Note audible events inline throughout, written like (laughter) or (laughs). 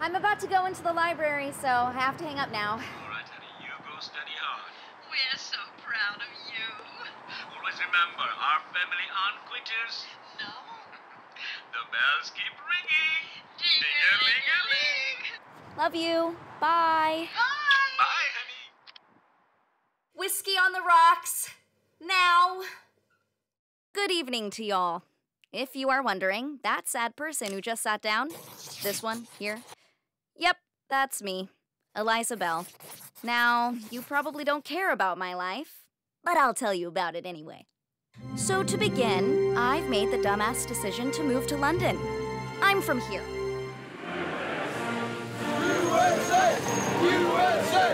I'm about to go into the library, so I have to hang up now. All right, honey, you go study hard. We're so proud of you. Always remember, our family aren't quitters. No. The bells keep ringing. Ding-a-ling-a-ling. Love you. Bye. Bye. Bye, honey. Whiskey on the rocks. Now. Good evening to y'all. If you are wondering, that sad person who just sat down, this one here, yep, that's me, Elisa Bell. Now, you probably don't care about my life, but I'll tell you about it anyway. So, to begin, I've made the dumbass decision to move to London. I'm from here.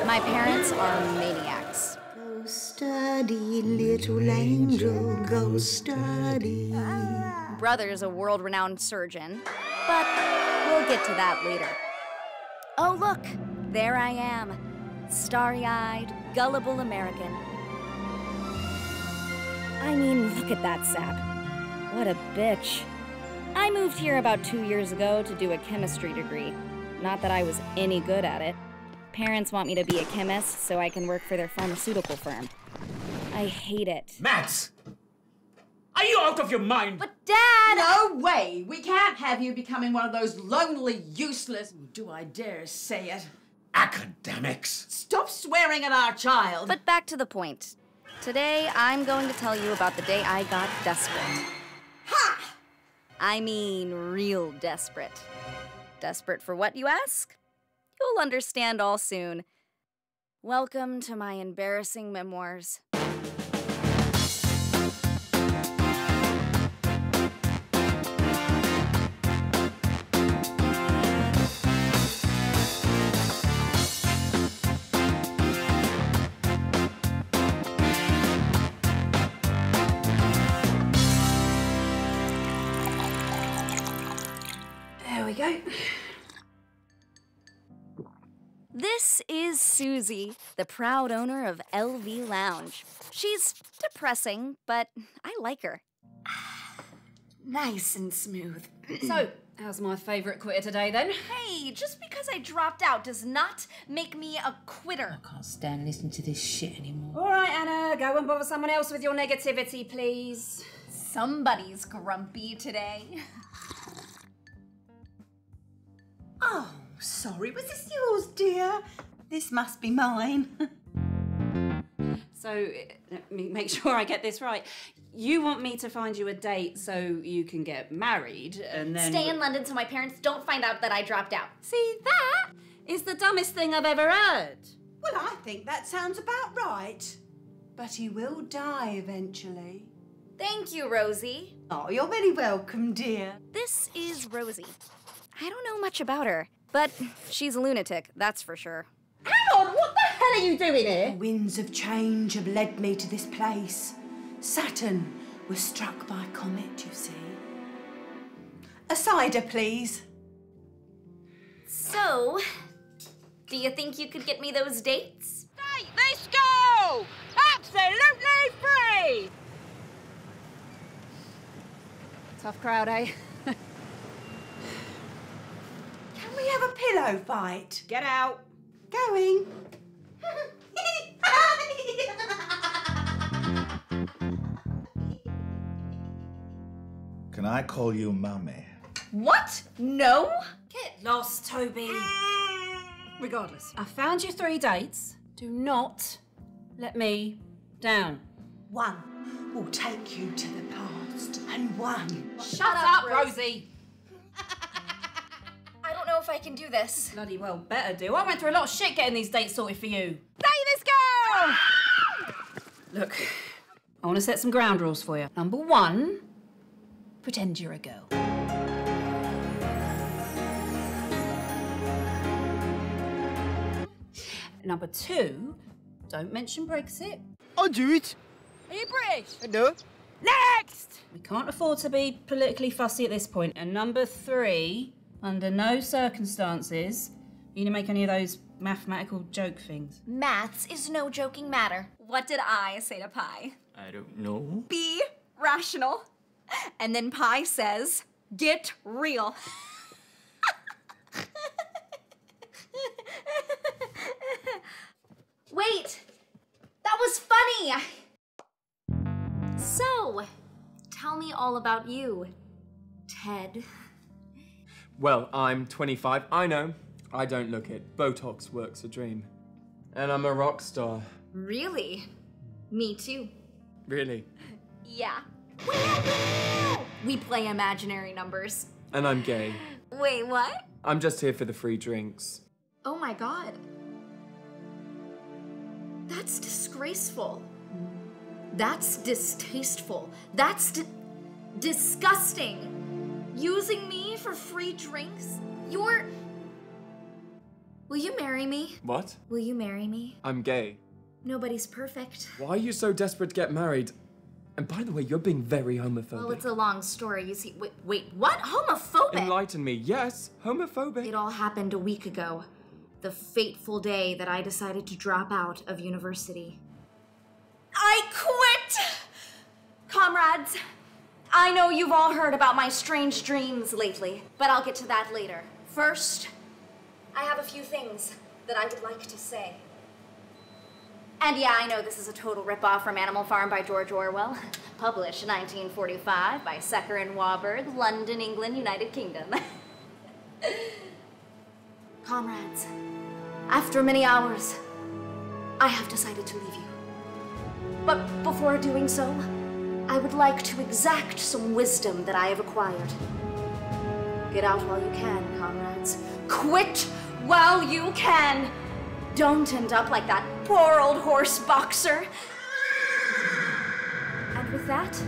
My parents are maniacs. Go study, little angel, go study. brother's a world renowned surgeon, but we'll get to that later. Oh, look, there I am, starry eyed, gullible American. I mean, look at that sap. What a bitch. I moved here about two years ago to do a chemistry degree. Not that I was any good at it. Parents want me to be a chemist so I can work for their pharmaceutical firm. I hate it. Max! Are you out of your mind? But, Dad! No way! We can't have you becoming one of those lonely, useless. Do I dare say it? Academics! Stop swearing at our child! But back to the point. Today, I'm going to tell you about the day I got desperate. Ha! I mean, real desperate. Desperate for what, you ask? You'll understand all soon. Welcome to my embarrassing memoirs. We go. This is Susie, the proud owner of LV Lounge. She's depressing, but I like her. (sighs) Nice and smooth. (clears throat) So, how's my favourite quitter today then? Hey, just because I dropped out does not make me a quitter. I can't stand listening to this shit anymore. All right, Anna, go and bother someone else with your negativity, please. Somebody's grumpy today. (laughs) sorry. Was this yours, dear? This must be mine. So, let me make (laughs) sure I get this right. You want me to find you a date so you can get married and then. Stay in London so my parents don't find out that I dropped out. See, that is the dumbest thing I've ever heard. well, I think that sounds about right. But he will die eventually. Thank you, Rosie. Oh, you're very welcome, dear. This is Rosie. I don't know much about her, but she's a lunatic, that's for sure. Hang on, what the hell are you doing here? The winds of change have led me to this place. Saturn was struck by a comet, you see. A cider, please. So, do you think you could get me those dates? Hey, let's go! Absolutely free! Tough crowd, eh? Can we have a pillow fight? Get out. Going. Can I call you Mummy? What? No? Get lost, Toby. Regardless, I found you three dates. Do not let me down. One will take you to the past, and one. Shut up, Rosie. I if I can do this. Bloody well, better do. I went through a lot of shit getting these dates sorted for you. Play this girl! Look, I want to set some ground rules for you. Number one, pretend you're a girl. Number two, don't mention Brexit. I'll do it. Are you British? No. Next! We can't afford to be politically fussy at this point. And number three, under no circumstances are you going to make any of those mathematical joke things. Maths is no joking matter. What did I say to Pi? I don't know. Be rational. And then Pi says, get real. (laughs) Wait, that was funny. So, tell me all about you, Ted. Well, I'm 25. I know. I don't look it. Botox works a dream. And I'm a rock star. Really? Me too. Really. Yeah. We play imaginary numbers. And I'm gay. Wait, what? I'm just here for the free drinks. Oh my god. That's disgraceful. That's distasteful. That's di- disgusting. Using me for free drinks? You're. Will you marry me? What? Will you marry me? I'm gay. Nobody's perfect. Why are you so desperate to get married? And by the way, you're being very homophobic. Well, it's a long story. You see, wait, wait what? Homophobic? Enlighten me. Yes, homophobic. It all happened a week ago. The fateful day that I decided to drop out of university. I quit! Comrades, I know you've all heard about my strange dreams lately, but I'll get to that later. First, I have a few things that I would like to say. And yeah, I know this is a total ripoff from Animal Farm by George Orwell, (laughs) published in 1945 by Secker and Warburg, London, England, United Kingdom. (laughs) Comrades, after many hours, I have decided to leave you. But before doing so, I would like to exact some wisdom that I have acquired. Get out while you can, comrades. Quit while you can! Don't end up like that poor old horse boxer. And with that,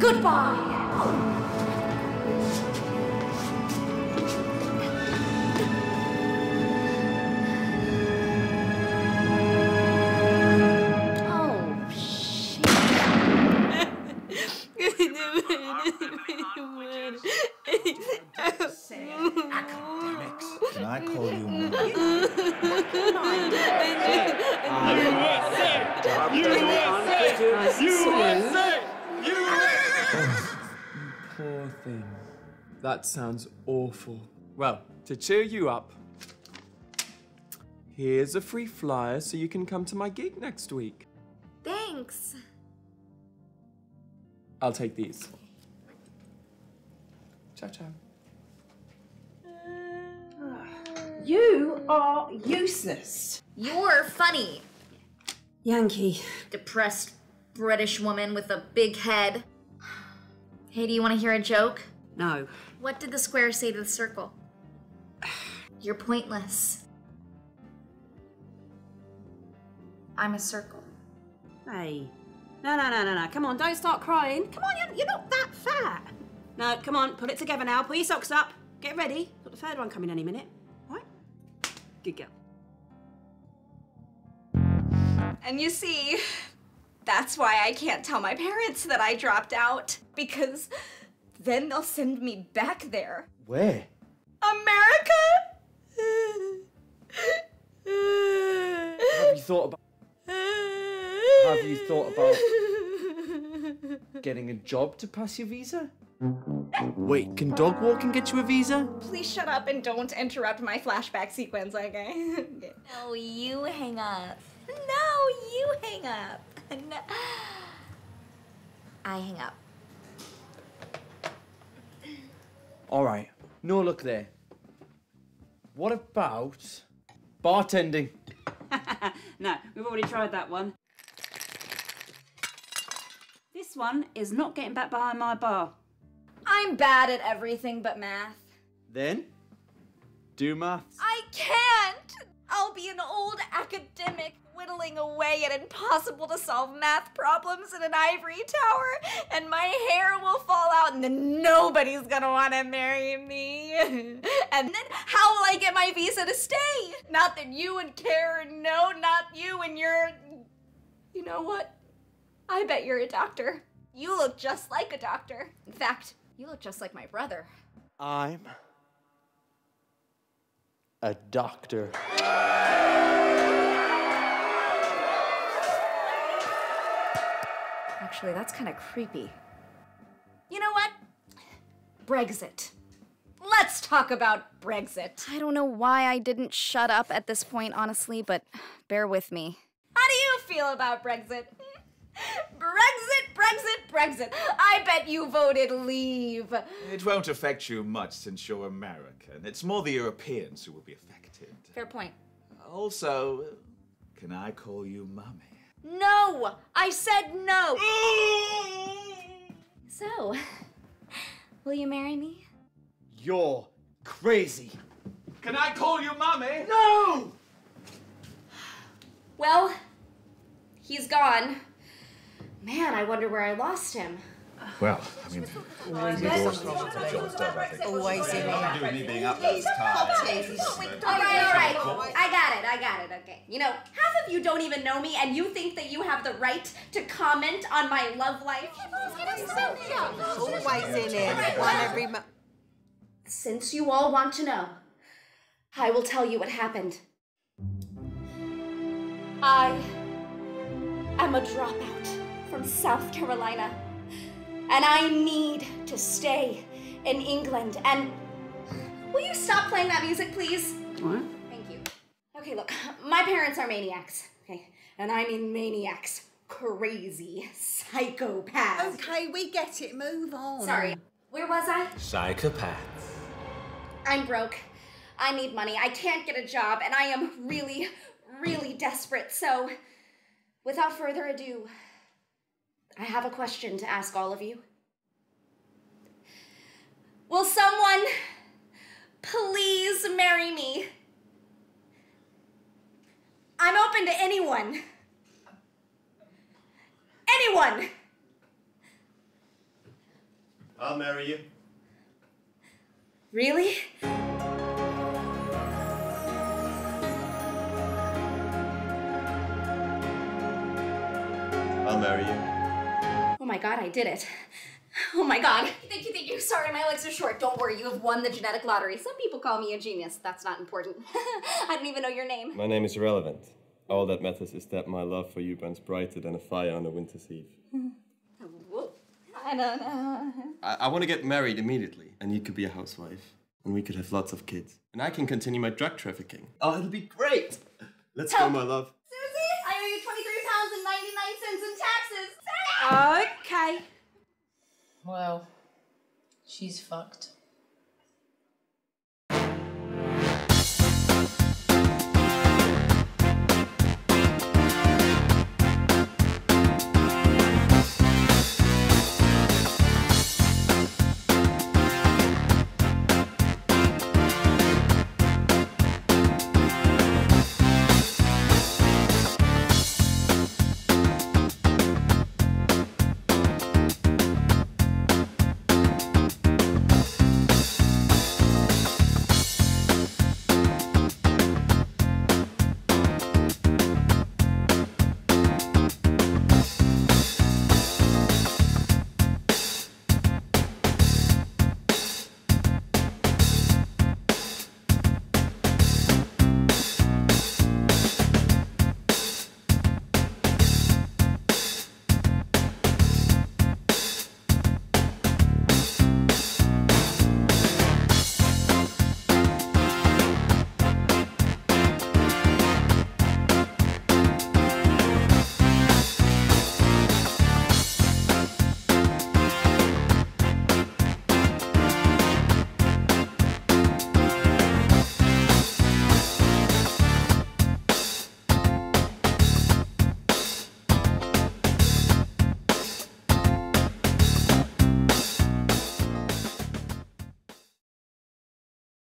goodbye! That sounds awful. Well, to cheer you up, here's a free flyer so you can come to my gig next week. Thanks. I'll take these. Ciao, ciao. You are useless. You're funny. Yankee. Depressed British woman with a big head. Hey, do you want to hear a joke? No. What did the square say to the circle? (sighs) You're pointless. I'm a circle. Hey. No, no, no, no, no. Come on, don't start crying. Come on, you're, you're not that fat. No, come on, put it together now. Pull your socks up. Get ready. Got the third one coming any minute. Right? Good girl. And you see, that's why I can't tell my parents that I dropped out, because then they'll send me back there. Where? America? Have you thought about? Have you thought about getting a job to pass your visa? Wait, can dog walking get you a visa? Please shut up and don't interrupt my flashback sequence, okay? No, you hang up. No, you hang up. (laughs) No. I hang up. All right, no luck there. What about bartending? (laughs) no, we've already tried that one. This one is not getting back behind my bar. I'm bad at everything but math. Then, do maths. I can't! I'll be an old academic whittling away at impossible to solve math problems in an ivory tower, and my hair will fall out, and then nobody's gonna wanna marry me. (laughs) and then how will I get my visa to stay? Not that you and Karen know, not you and your. You know what? I bet you're a doctor. You look just like a doctor. In fact, you look just like my brother. I'm a doctor. Actually, that's kind of creepy. You know what? Brexit. Let's talk about Brexit. I don't know why I didn't shut up at this point, honestly, but bear with me. How do you feel about Brexit? Brexit, Brexit, Brexit. I bet you voted leave. It won't affect you much since you're American. It's more the Europeans who will be affected. Fair point. Also, can I call you Mummy? No! I said no! (gasps) so, will you marry me? You're crazy. Can I call you mommy? No! Well, he's gone. Man, I wonder where I lost him. Well, I mean, Always in nothing to do with me being up this time. All right, all right. I got it, I got it, okay. You know, half of you don't even know me, and you think that you have the right to comment on my love life. Always in it. One every. Since you all want to know, I will tell you what happened. I am a dropout from South Carolina, and I need to stay in England. And will you stop playing that music, please? What? Thank you. Okay, look, my parents are maniacs, okay? And I mean maniacs. Crazy psychopaths. Okay, we get it. Move on. Sorry, where was I? Psychopaths. I'm broke. I need money. I can't get a job, and I am really, really desperate. So, without further ado, I have a question to ask all of you. Will someone please marry me? I'm open to anyone. Anyone! I'll marry you. Really? I'll marry you. Oh my god, I did it. Oh my god. Thank you, thank you. Sorry, my legs are short. Don't worry, you have won the genetic lottery. Some people call me a genius. That's not important. (laughs) I don't even know your name. My name is irrelevant. All that matters is that my love for you burns brighter than a fire on a winter's eve. (laughs) I don't know. I, I want to get married immediately, and you could be a housewife, and we could have lots of kids. And I can continue my drug trafficking. Oh, it'll be great! Let's go, my love. Susie, I owe you 23 pounds and 99 cents in taxes. Okay. Well, she's fucked.